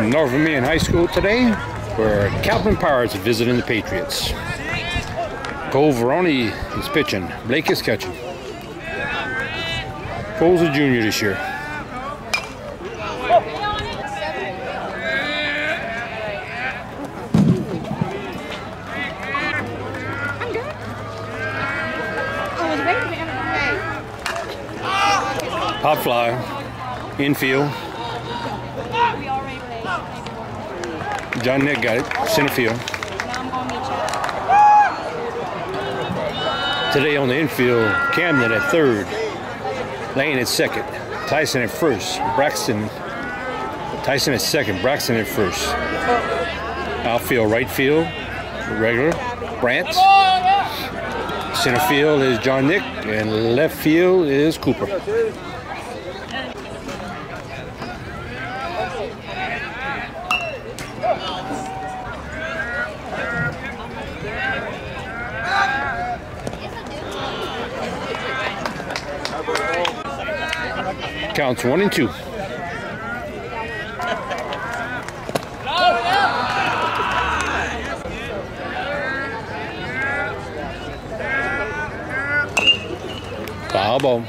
at North Vermilion High School today, where Calvin Powers is visiting the Patriots. Cole Veronie is pitching. Blake is catching. Cole's a junior this year. Pop fly, infield. John Nick got it, center field. Today on the infield, Camden at third, Lane at second, Tyson at first, Braxton, Tyson at second, Braxton at first. Outfield, right field, regular, Brant. Center field is John Nick, and left field is Cooper. Counts one and two. Foul ball.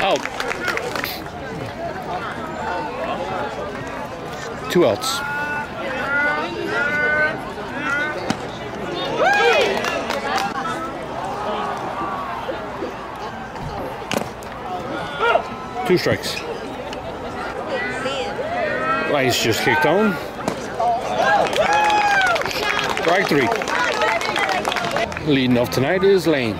Out. Two outs. Two strikes. Lights just kicked on. Strike three. Leading off tonight is Lane.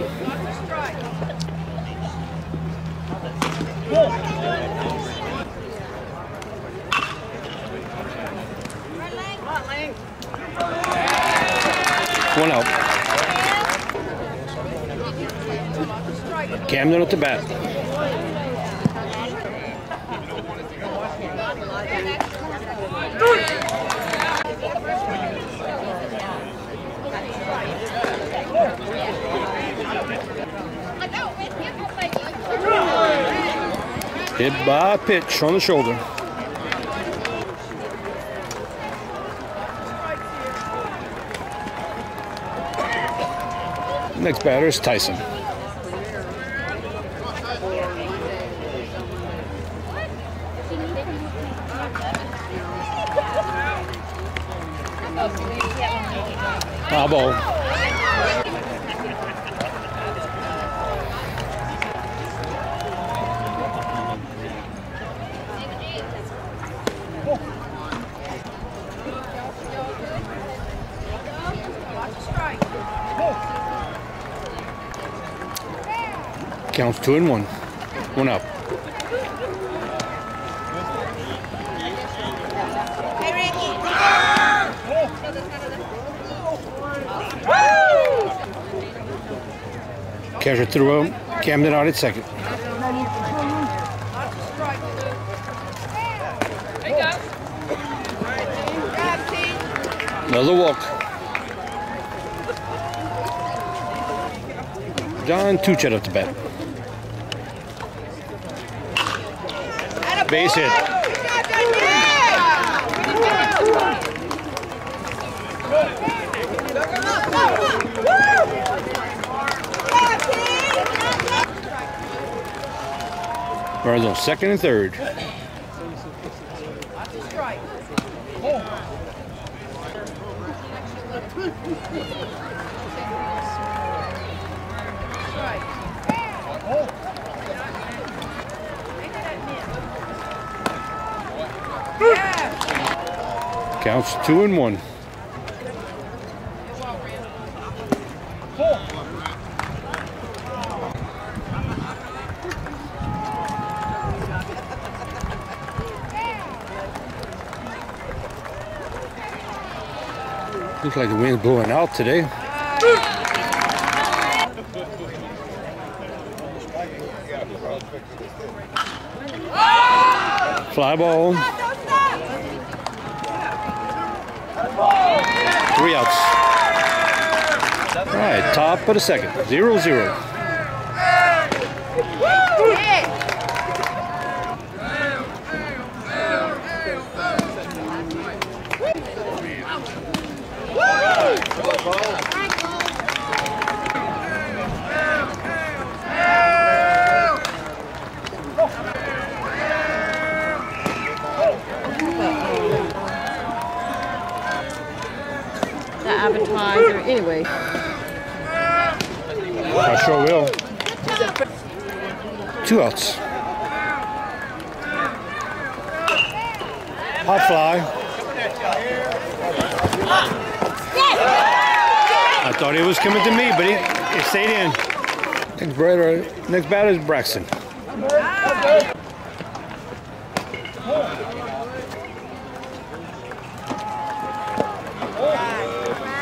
Bat. Hit by pitch on the shoulder. Next batter is Tyson. Foul ball. Counts two and one. One up. Threw him. Camden out at second. Another walk. John Touchet up the bat. Base hit. Runners on second and third. Counts two and one. Looks like the wind's blowing out today. Fly ball. Three outs. All right, top of the second. Zero zero. The advertiser, anyway. I sure will. Two outs. Hot fly. I thought he was coming to me, but he, he stayed in. Next batter, next batter is Braxton.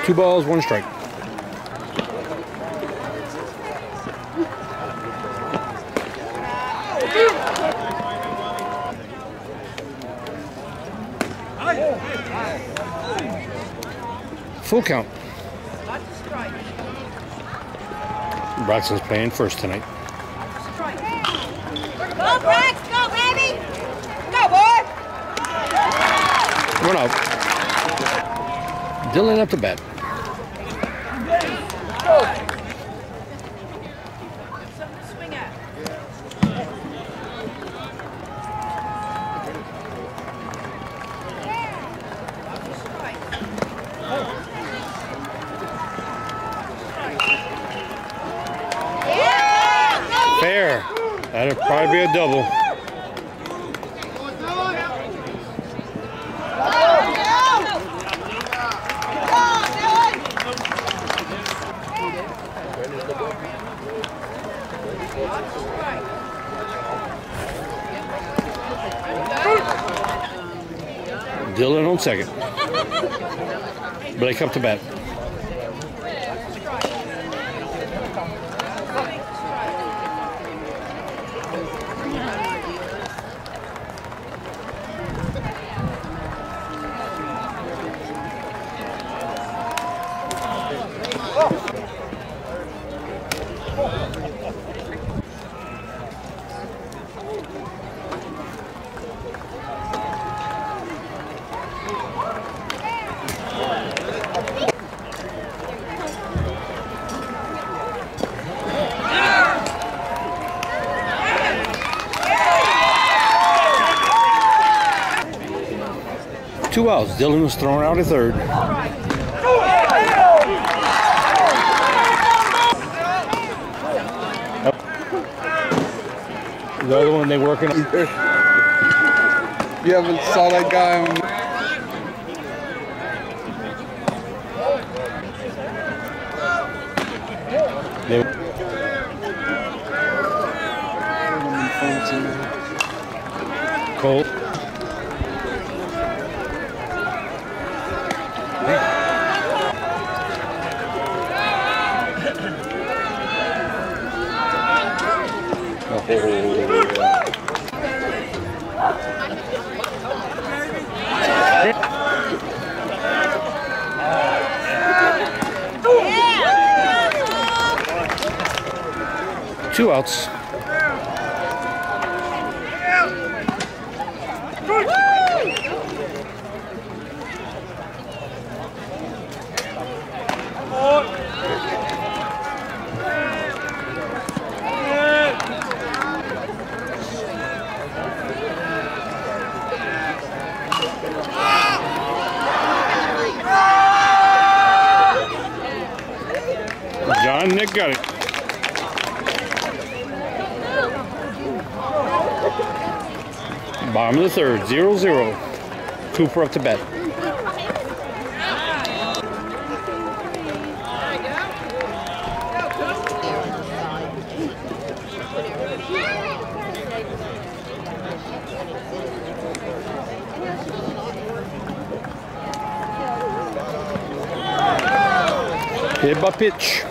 Two balls, one strike. Full count. Braxton's playing first tonight. Go, Brax! Go, baby! Go, boy! One out. Dylan up to bat. Swing it. Fair. That'll probably be a double. Dylan on second. Blake up to bat. Two outs. Dylan was thrown out at third. The other one they working. You haven't saw that guy on They, Colt. Two outs. Got it. Bottom of the third, 0 0. Cooper up to bat. Hit by pitch.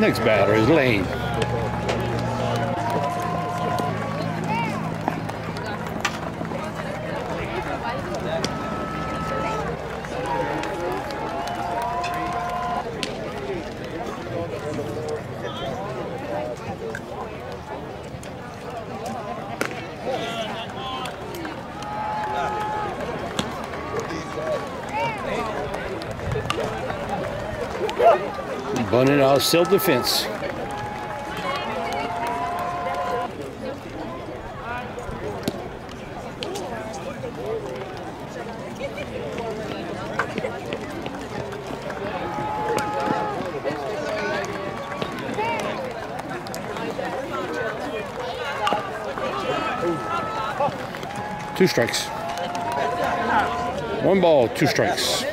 Next batter is Lane. Calling it self defense. Two strikes. One ball, two strikes.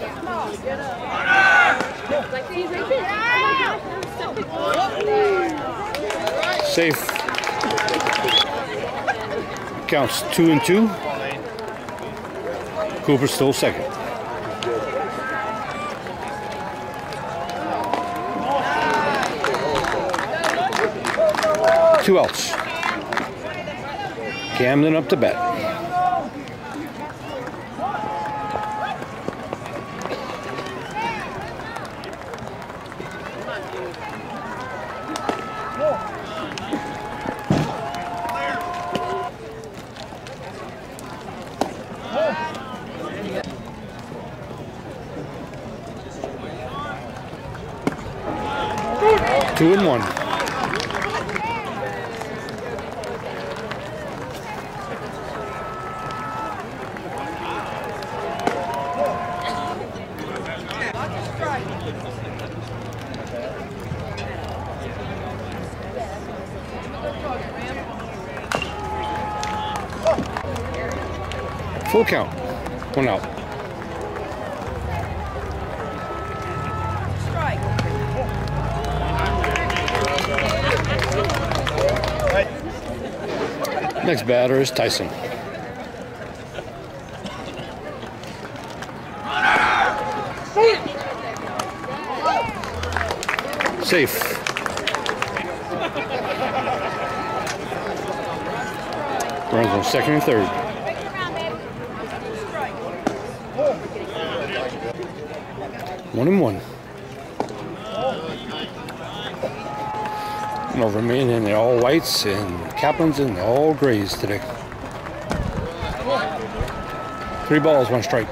Safe. Counts two and two. Cooper still second. Two outs. Camden up to bat. Two and one. Full count. One out. Next batter is Tyson. Safe. Runs on second and third. One and one. And they're all whites and Kaplan's and they're all grays today. Three balls, one strike.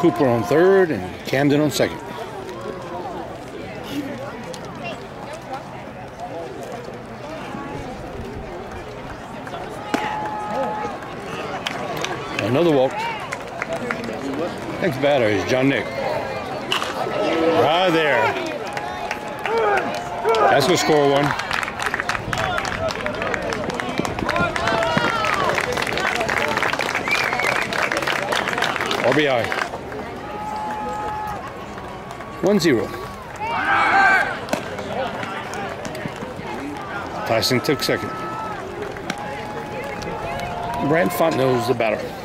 Cooper on third and Camden on second. Another walk. Next batter is John Nick. Right there. That's gonna score one. RBI. One zero. Tyson took second. Brant Fontenot's the batter.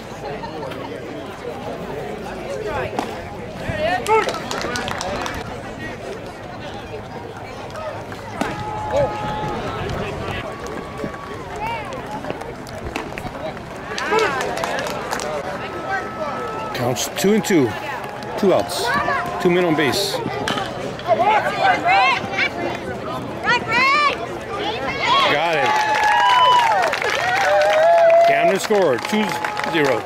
Counts two and two. Two outs. Two men on base. Got it. Camden scored 2 0.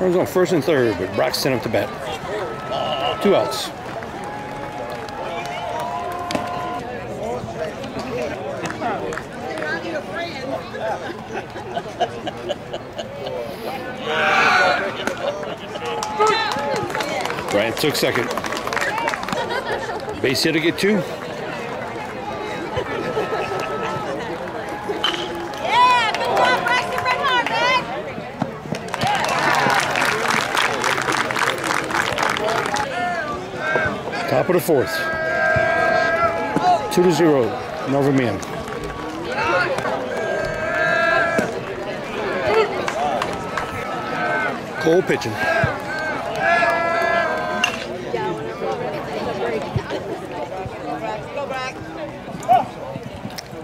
Runs on first and third, but Brock sent up to bat. Two outs. Took second. Base hit to get two. Top of the fourth. Two to zero. Nova Man. Cole pitching.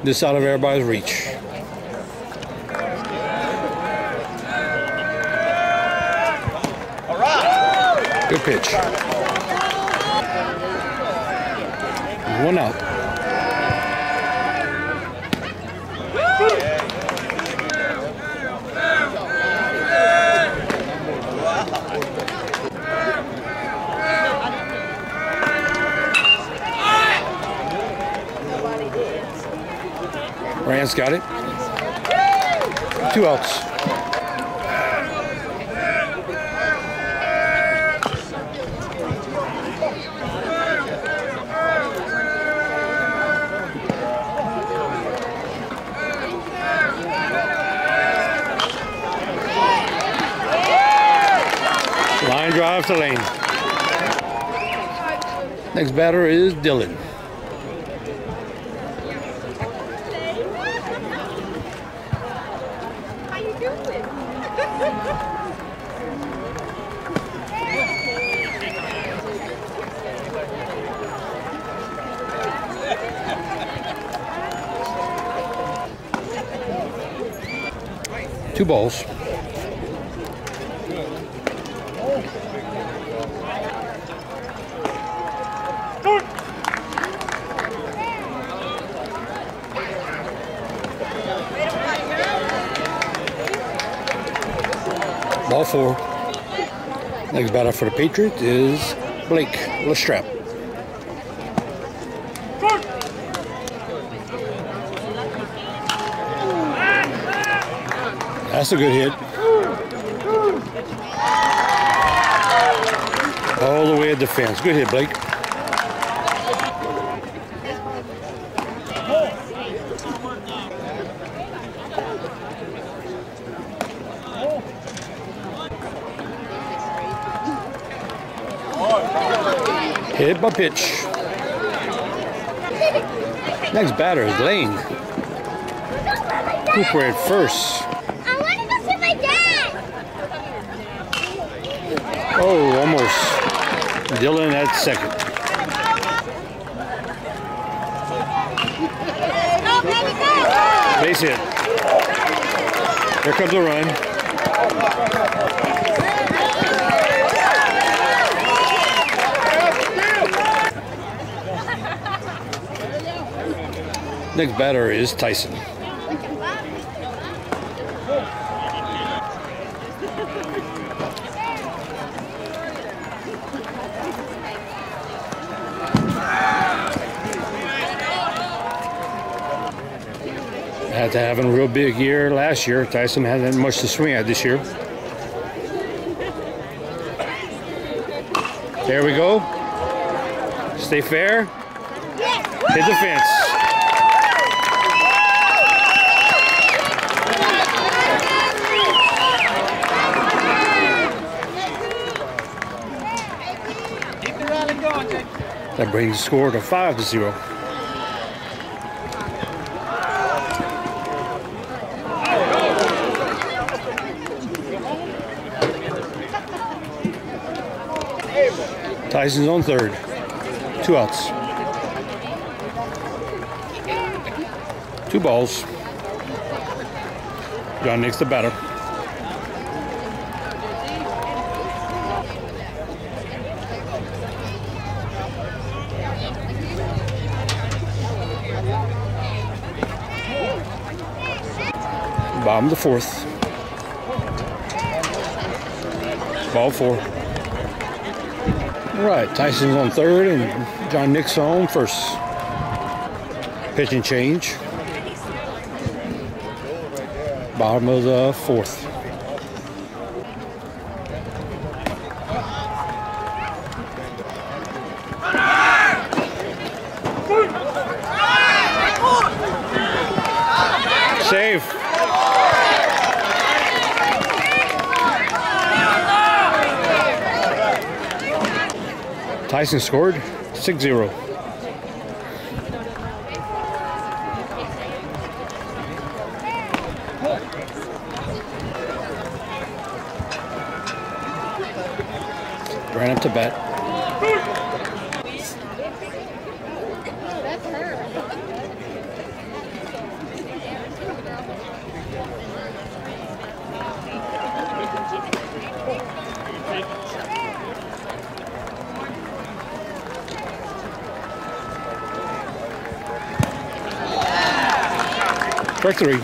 This out of everybody's reach. Good pitch. One out. Rand's got it. Two outs. Line drive to lane. Next batter is Dylan. Two balls. Ball four. Next batter for the Patriots is Blake Lastrapes. That's a good hit. All the way at the fence. Good hit, Blake. Hit by pitch. Next batter is Lane. Cooper at first. I want to go see my dad. Oh, almost. Dylan at second. Base hit. Here comes the run. Next batter is Tyson. After having a real big year last year, Tyson hasn't much to swing at this year. There we go. Stay fair. Hit the fence. That brings the score to five to zero. Tyson's on third. Two outs. Two balls. John Nick's the batter. Bottom of the fourth. Ball four. Right, Tyson's on third and John Nick's on first. Pitching change. Bottom of the fourth. Tyson scored 6 0. Ran up to bat. Strike three.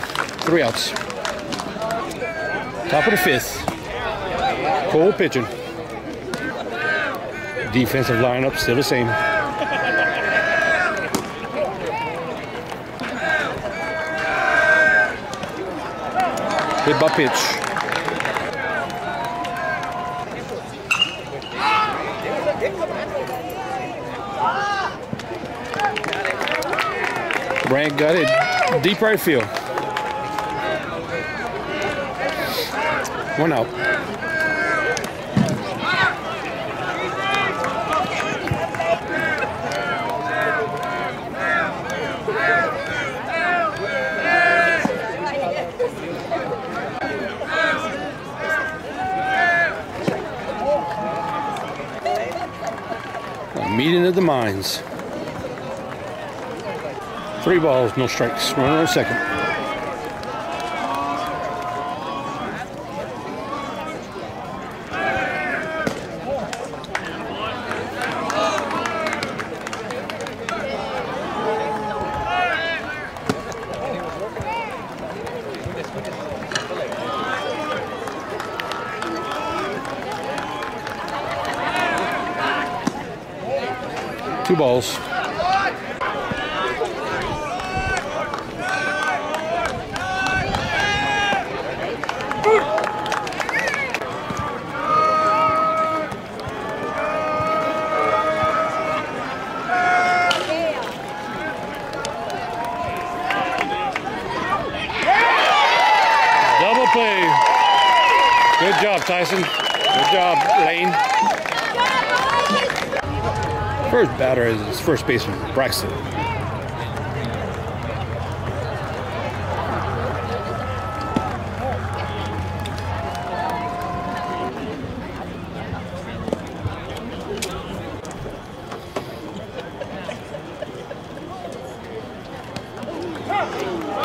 Three outs. Top of the fifth. Cole pitching. Defensive lineup still the same. Hit by pitch. Brand got it deep right field. One out. A meeting of the minds. Three balls, no strikes. One on second. Two balls. Double play. Job, Good job, Lane. First batter is first baseman, Braxton.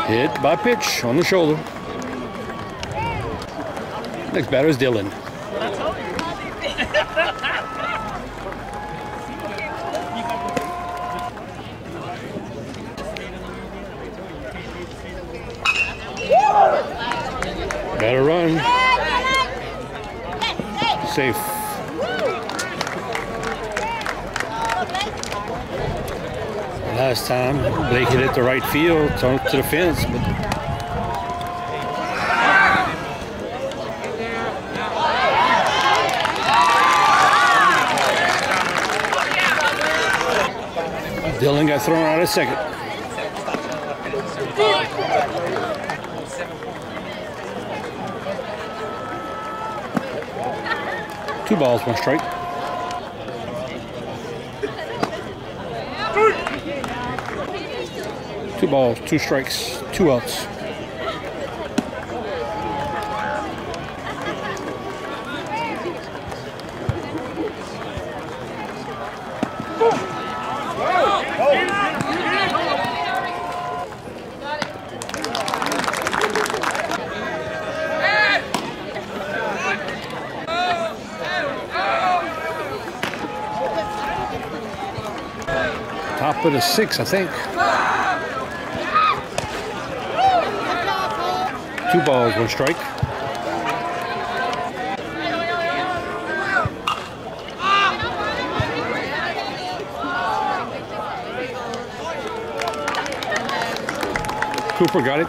Hit by pitch on the shoulder. Next better as Dylan. Better run. Safe. Last time, Blake hit it to right field, to to the fence, but Dylan got thrown out at second. Two balls, one strike. Two balls, two strikes, two outs. Top of the six, I think. Two balls, one strike. Cooper got it.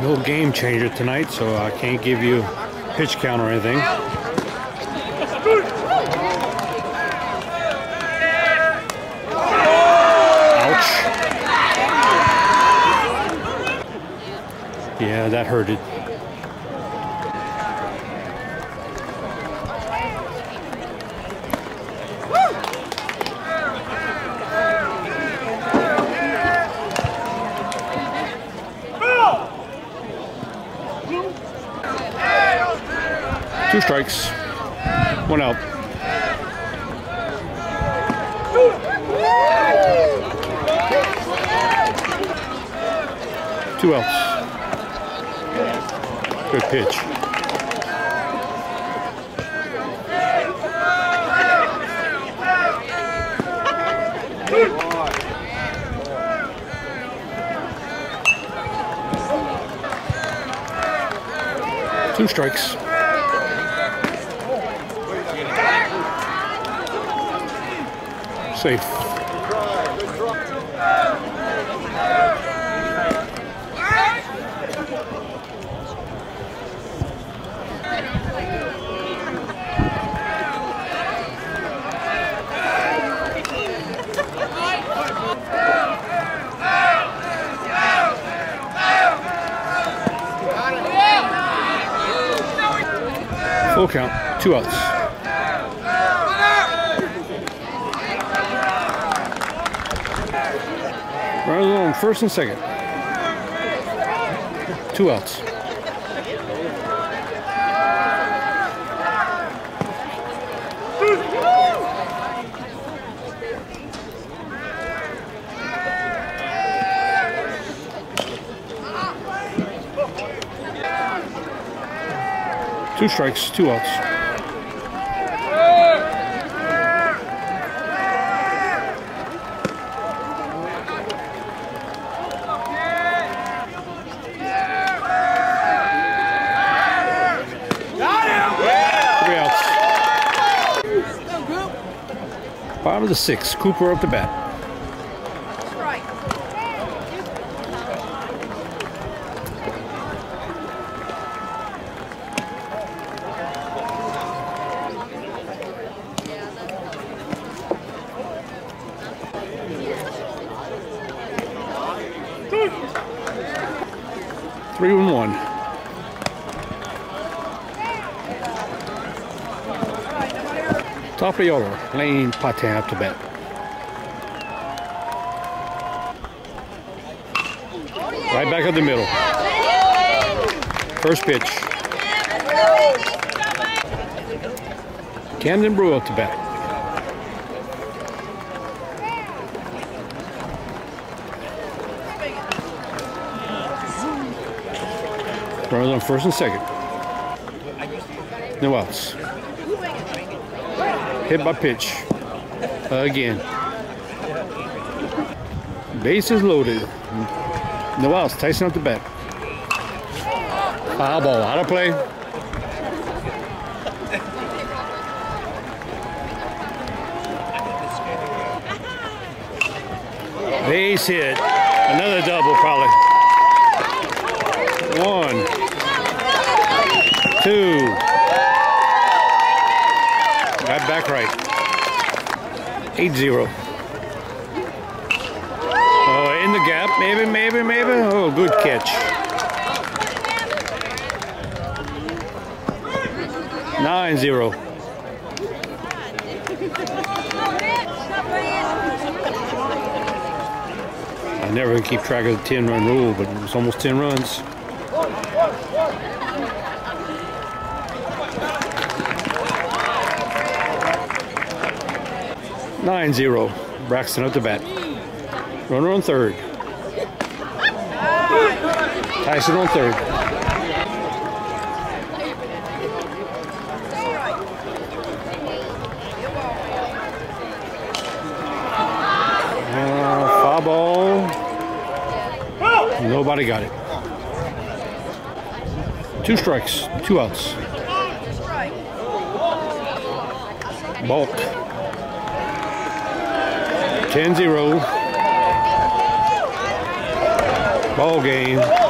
No game changer tonight, so I can't give you pitch count or anything. Ouch. Yeah, that hurted. Two strikes, one out. Two outs. Good pitch. Two strikes. safe. Full count, two outs. First and second. Two outs. Two strikes, two outs. Three outs. Bottom of the sixth. Cooper up the bat. Three and one. Top of the order, Lane Patin up to bat. Right back up the middle. First pitch. Camden Brew up to bat. Runners on first and second. No outs. Hit by pitch. Again. Base is loaded. No outs. Tyson up the bat. Foul ball. Out of play. Base hit. Another double, probably. One. Two. Got back right. 8-0. Oh, uh, in the gap. Maybe, maybe, maybe. Oh, good catch. Nine zero. I never keep track of the 10 run rule, but it was almost 10 runs. Nine zero. Braxton at the bat. Runner on third. Tyson on third. Uh, ball. Nobody got it. Two strikes, two outs. Bulk. 10 0. Ball game.